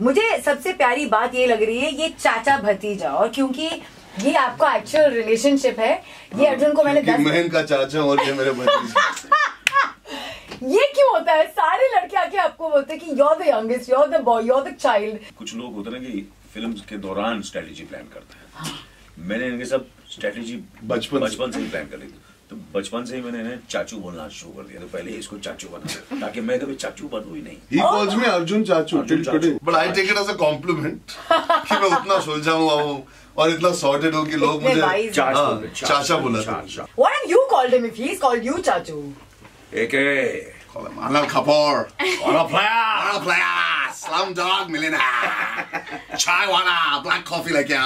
मुझे सबसे प्यारी बात ये लग रही है ये चाचा भतीजा और क्योंकि ये आपका एक्चुअल रिलेशनशिप है ये अर्जुन को मैंने दस मैं इनका चाचा और ये मेरे ये क्यों होता है? सारे लड़के आके आपको बोलते हैं कि your the youngest your the boy your the child कुछ लोग होते हैं ना कि फ़िल्म के दौरान स्ट्रेटेजी प्लान करते हैं। मैंने इनके सब स्ट्रेटेजी बचपन बचपन से ही प्लान कर ली थी। तो बचपन से ही मैंने चाचू बोलना शुरू कर दिया तो पहले इसको चाचू बना ताकि मैं कभी चाचू बन हुई नहीं। ही calls me Arjun chachu but I take it as a compliment कि मैं उतना सुलझा हुआ हूँ और इतना सॉर्टेड हूँ कि लोग मुझे हाँ, चाचा बोला what have you called him if he is called you chachu okay. मानल कपूर और चाय वाला ब्लैक कॉफ़ी लाइक यू